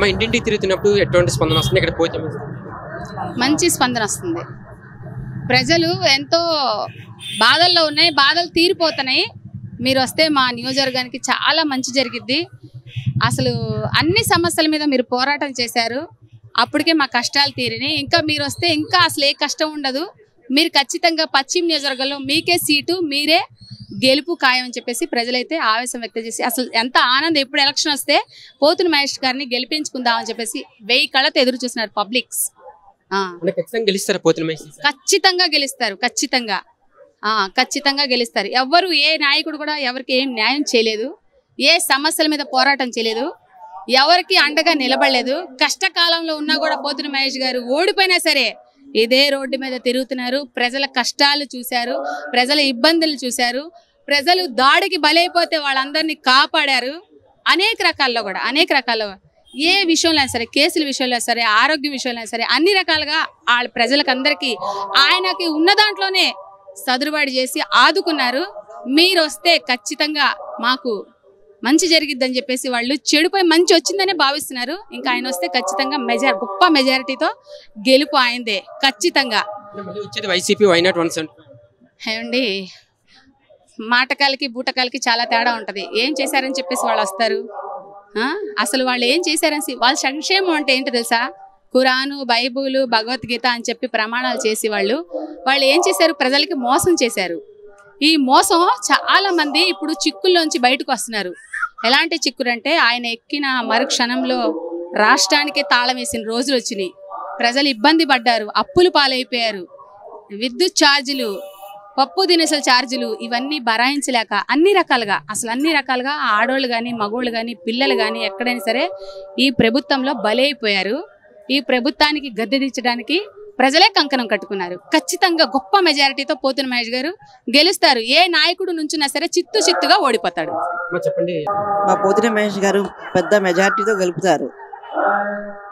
మా ఇంటింటికి తిరుగుతున్నప్పుడు ఎటువంటి స్పందన వస్తుంది? ఇక్కడ పోతే మంచి స్పందన వస్తుంది. ప్రజలు ఎంతో బాధల్లో ఉన్నాయి. బాధలు తీరిపోతున్నాయి. మీరు వస్తే మా నియోజకవర్గానికి చాలా మంచి జరిగిద్ది. అసలు అన్ని సమస్యల మీద మీరు పోరాటం చేశారు. అప్పటికే మా కష్టాలు తీరినాయి. ఇంకా మీరు వస్తే ఇంకా అసలు ఏ కష్టం ఉండదు. మీరు ఖచ్చితంగా పశ్చిమ నియోజకవర్గంలో మీకే సీటు మీరే గెలుపు ఖాయం అని చెప్పేసి ప్రజలైతే ఆవేశం వ్యక్తం చేసి అసలు ఎంత ఆనందం ఎప్పుడు ఎలక్షన్ వస్తే పోతుని మహేష్ గారిని గెలిపించుకుందామని చెప్పేసి వెయ్యి కళ్ళతో ఎదురు చూస్తున్నారు పబ్లిక్స్. ఖచ్చితంగా గెలుస్తారా? ఖచ్చితంగా ఖచ్చితంగా గెలుస్తారు. ఎవ్వరు ఏ నాయకుడు కూడా ఎవరికి ఏం న్యాయం చేయలేదు ఏ సమస్యల మీద పోరాటం చేయలేదు ఎవరికి అండగా నిలబడలేదు. కష్టకాలంలో ఉన్నా కూడా పోతున్న మహేష్ గారు ఓడిపోయినా సరే ఇదే రోడ్డు మీద తిరుగుతున్నారు. ప్రజల కష్టాలు చూశారు. ప్రజల ఇబ్బందులు చూశారు. ప్రజలు దాడికి బలైపోతే వాళ్ళందరినీ కాపాడారు. అనేక రకాల్లో కూడా అనేక రకాల్లో ఏ విషయంలో అయినా సరే కేసుల విషయంలో సరే ఆరోగ్య విషయంలో అయినా సరే అన్ని రకాలుగా వాళ్ళ ప్రజలకందరికీ ఆయనకి ఉన్న దాంట్లోనే సదురుబాటు చేసి ఆదుకున్నారు. మీరు వస్తే ఖచ్చితంగా మాకు మంచి జరిగిద్దని చెప్పేసి వాళ్ళు చెడుపై మంచి వచ్చిందనే భావిస్తున్నారు. ఇంకా ఆయన వస్తే ఖచ్చితంగా మెజార్ గొప్ప మెజారిటీతో గెలుపు ఆయనదే ఖచ్చితంగా. వైసీపీ వైనాట్ ఏమండి మాటకాలకి బూటకాలకి చాలా తేడా ఉంటది. ఏం చేశారని చెప్పేసి వాళ్ళు వస్తారు? అసలు వాళ్ళు ఏం చేశారని వాళ్ళ సంక్షేమం అంటే ఏంటి తెలుసా? ఖురాను బైబుల్ భగవద్గీత అని చెప్పి ప్రమాణాలు చేసి వాళ్ళు వాళ్ళు ఏం చేశారు? ప్రజలకి మోసం చేశారు. ఈ మోసం చాలా మంది ఇప్పుడు చిక్కుల్లోంచి బయటకు వస్తున్నారు. ఎలాంటి చిక్కురంటే ఆయన ఎక్కిన మరుక్షణంలో రాష్ట్రానికే తాళం వేసిన రోజులు వచ్చినాయి. ప్రజలు ఇబ్బంది పడ్డారు అప్పులు పాలైపోయారు. విద్యుత్ ఛార్జీలు పప్పు దినుసుల ఛార్జీలు ఇవన్నీ భరాయించలేక అన్ని రకాలుగా అసలు అన్ని రకాలుగా ఆడోళ్ళు కానీ మగోళ్ళు కానీ పిల్లలు కానీ ఎక్కడైనా సరే ఈ ప్రభుత్వంలో బలైపోయారు. ఈ ప్రభుత్వానికి గద్దెదించడానికి ప్రజలే కంకణం కట్టుకున్నారు. ఖచ్చితంగా గొప్ప మెజారిటీతో పోతున్న మహేష్ గారు గెలుస్తారు. ఏ నాయకుడు నుంచున్నా సరే చిత్తు చిత్తుగా ఓడిపోతాడు. మా చెప్పండి. మా పోతిన మహేష్ గారు పెద్ద మెజార్టీతో గెలుపుతారు.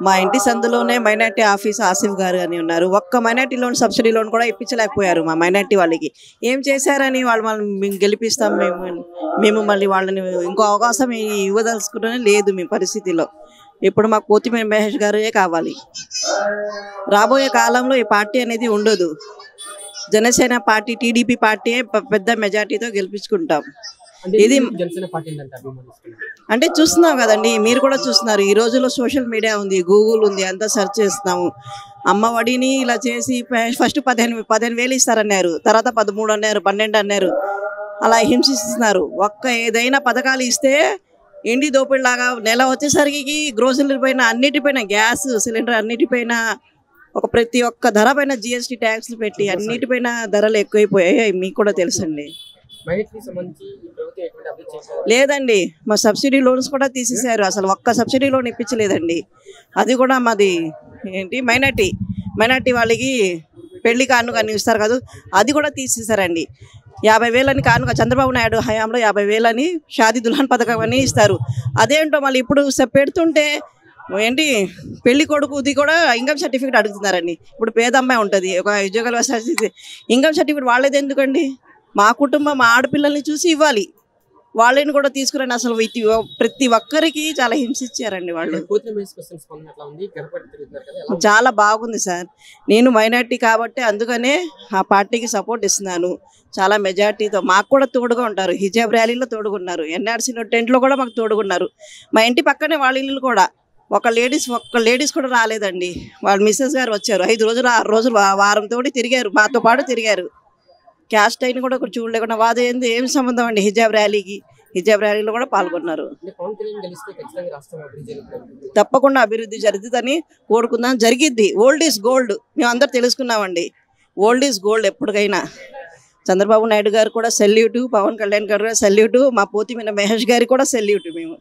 మా ఇంటి సందులోనే మైనార్టీ ఆఫీస్ ఆసిఫ్ గారు అని ఉన్నారు. ఒక్క మైనార్టీ లోన్ సబ్సిడీ లోన్ కూడా ఇప్పించలేకపోయారు మా మైనార్టీ వాళ్ళకి. ఏం చేశారని వాళ్ళు మనం మేము గెలిపిస్తాం మేము మేము మళ్ళీ వాళ్ళని ఇంకో అవకాశం ఇవ్వదలుచుకుంటూనే లేదు మీ పరిస్థితిలో. ఇప్పుడు మాకు పోతిమేర మహేష్ గారే కావాలి. రాబోయే కాలంలో ఈ పార్టీ అనేది ఉండదు. జనసేన పార్టీ టీడీపీ పార్టీ పెద్ద మెజార్టీతో గెలిపించుకుంటాం. ఇది అంటే చూస్తున్నాం కదండి మీరు కూడా చూస్తున్నారు. ఈ రోజుల్లో సోషల్ మీడియా ఉంది గూగుల్ ఉంది అంతా సెర్చ్ చేస్తున్నాము. అమ్మ ఒడిని ఇలా చేసి ఫస్ట్ పదిహేను పదిహేను వేలు ఇస్తారన్నారు. తర్వాత పదమూడు అన్నారు పన్నెండు అన్నారు. అలా హింసిస్తున్నారు. ఒక్క ఏదైనా పథకాలు ఇస్తే ఇండి దోపిడిలాగా నెల వచ్చేసరికి గ్రోసరీ పైన అన్నిటిపైన గ్యాస్ సిలిండర్ అన్నిటిపైన ఒక ప్రతి ఒక్క ధర పైన జిఎస్టీ ట్యాక్స్లు పెట్టి అన్నిటిపైన ధరలు ఎక్కువైపోయాయి మీకు కూడా తెలుసండి. లేదండి మా సబ్సిడీ లోన్స్ కూడా తీసేశారు. అసలు ఒక్క సబ్సిడీ లోన్ ఇప్పించలేదండి. అది కూడా మాది ఏంటి మైనార్టీ. మైనార్టీ వాళ్ళకి పెళ్ళి కానుక అని ఇస్తారు కదా అది కూడా తీసేశారండి. యాభై వేలని కానుక చంద్రబాబు నాయుడు హయాంలో యాభై వేలని షాదీ దుల్హన్ పథకం అని ఇస్తారు. అదేంటో మళ్ళీ ఇప్పుడు పెడుతుంటే ఏంటి పెళ్ళి కొడుకుది కూడా ఇన్కమ్ సర్టిఫికేట్ అడుగుతున్నారండి ఇప్పుడు పేద అమ్మాయి ఉంటుంది ఒక ఉద్యోగాలు ఇన్కమ్ సర్టిఫికేట్ వాళ్ళది ఎందుకండి? మా కుటుంబం మా ఆడపిల్లల్ని చూసి ఇవ్వాలి. వాళ్ళని కూడా తీసుకురండి. అసలు ప్రతి ఒక్కరికి చాలా హింసించారండి వాళ్ళు? చాలా బాగుంది సార్. నేను మైనార్టీ కాబట్టి అందుకనే ఆ పార్టీకి సపోర్ట్ ఇస్తున్నాను. చాలా మెజార్టీతో మాకు కూడా తోడుగా ఉంటారు. హిజాబ్ ర్యాలీలో తోడుగున్నారు. ఎన్ఆర్సీలో టెంట్లో కూడా మాకు తోడుగున్నారు. మా ఇంటి పక్కనే వాళ్ళ ఇల్లు కూడా. ఒక లేడీస్ ఒక్క లేడీస్ కూడా రాలేదండి. వాళ్ళ మిస్సెస్ గారు వచ్చారు. ఐదు రోజులు ఆరు రోజులు వా- వారం తోటి తిరిగారు. మాతో పాటు తిరిగారు. క్యాస్ట్ అయిన కూడా ఒకటి చూడలేకుండా వాది ఏంది ఏం సంబంధం అండి హిజాబ్ ర్యాలీకి? హిజాబ్ ర్యాలీలో కూడా పాల్గొన్నారు. తప్పకుండా అభివృద్ధి జరుగుతుందని కోరుకుందాం. జరిగిద్ది. ఓల్డ్ ఈజ్ గోల్డ్ మేము అందరు తెలుసుకున్నామండి. ఓల్డ్ ఈజ్ గోల్డ్ ఎప్పటికైనా. చంద్రబాబు నాయుడు గారు కూడా సెల్యూటు పవన్ కళ్యాణ్ గారు కూడా సెల్యూటు మా పోతిమిన మహేష్ గారికి కూడా సెల్యూటు మేము.